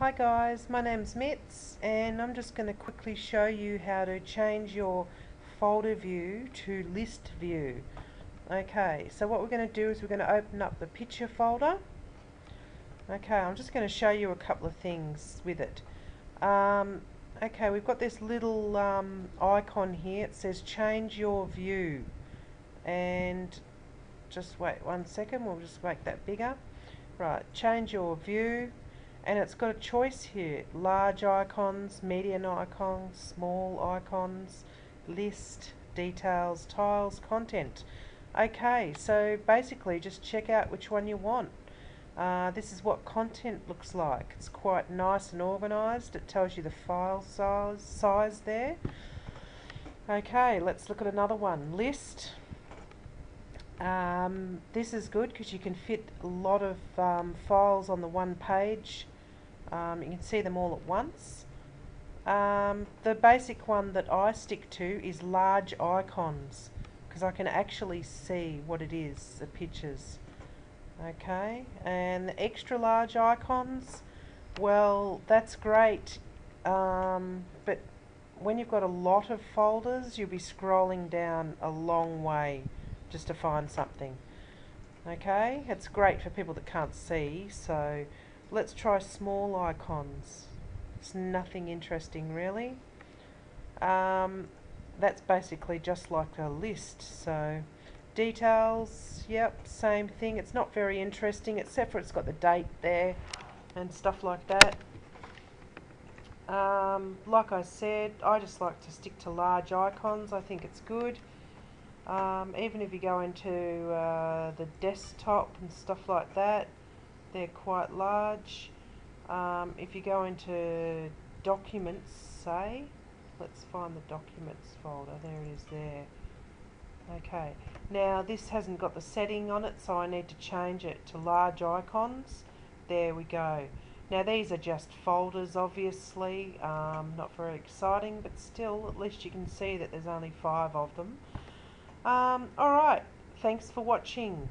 Hi guys, my name's Mitz and I'm just going to quickly show you how to change your folder view to list view. Okay, so what we're going to do is we're going to open up the picture folder. Okay, I'm just going to show you a couple of things with it. Um, okay, we've got this little um, icon here. It says change your view and just wait one second, we'll just make that bigger. Right, change your view and it's got a choice here large icons, medium icons, small icons, list, details, tiles, content. Okay, so basically just check out which one you want. Uh, this is what content looks like. It's quite nice and organized. It tells you the file size, size there. Okay, let's look at another one. List. Um, this is good because you can fit a lot of um, files on the one page. Um, you can see them all at once. Um, the basic one that I stick to is large icons because I can actually see what it is, the pictures. Okay, and the extra large icons, well, that's great, um, but when you've got a lot of folders, you'll be scrolling down a long way just to find something. Okay, it's great for people that can't see, so let's try small icons. It's nothing interesting really. Um, that's basically just like a list, so details, yep, same thing. It's not very interesting except for it's got the date there and stuff like that. Um, like I said, I just like to stick to large icons. I think it's good. Um, even if you go into uh, the desktop and stuff like that, they're quite large. Um, if you go into documents, say, let's find the documents folder, there it is there. Okay, now this hasn't got the setting on it, so I need to change it to large icons. There we go. Now these are just folders obviously, um, not very exciting, but still at least you can see that there's only five of them. Um, Alright, thanks for watching.